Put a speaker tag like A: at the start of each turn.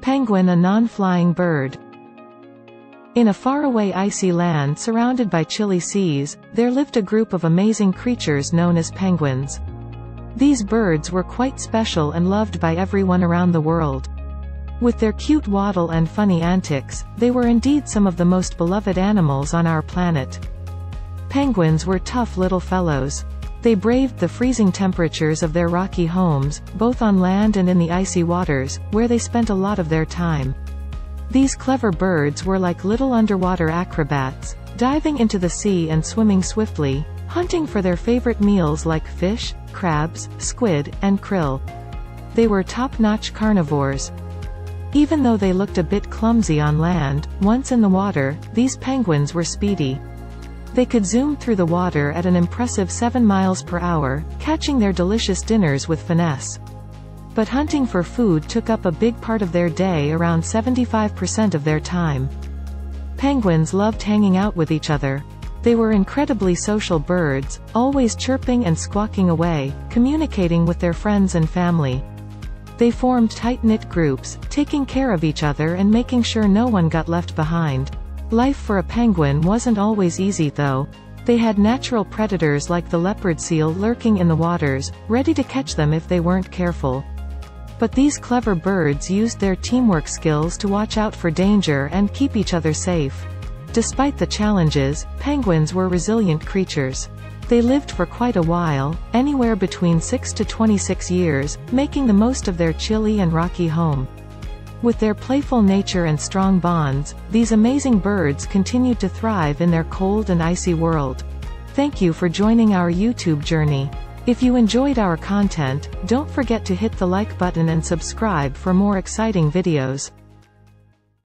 A: Penguin a non-flying bird. In a faraway icy land surrounded by chilly seas, there lived a group of amazing creatures known as penguins. These birds were quite special and loved by everyone around the world. With their cute waddle and funny antics, they were indeed some of the most beloved animals on our planet. Penguins were tough little fellows. They braved the freezing temperatures of their rocky homes, both on land and in the icy waters, where they spent a lot of their time. These clever birds were like little underwater acrobats, diving into the sea and swimming swiftly, hunting for their favorite meals like fish, crabs, squid, and krill. They were top-notch carnivores, even though they looked a bit clumsy on land, once in the water, these penguins were speedy. They could zoom through the water at an impressive 7 miles per hour, catching their delicious dinners with finesse. But hunting for food took up a big part of their day around 75% of their time. Penguins loved hanging out with each other. They were incredibly social birds, always chirping and squawking away, communicating with their friends and family. They formed tight-knit groups, taking care of each other and making sure no one got left behind. Life for a penguin wasn't always easy though. They had natural predators like the leopard seal lurking in the waters, ready to catch them if they weren't careful. But these clever birds used their teamwork skills to watch out for danger and keep each other safe. Despite the challenges, penguins were resilient creatures. They lived for quite a while, anywhere between 6 to 26 years, making the most of their chilly and rocky home. With their playful nature and strong bonds, these amazing birds continue to thrive in their cold and icy world. Thank you for joining our YouTube journey. If you enjoyed our content, don't forget to hit the like button and subscribe for more exciting videos.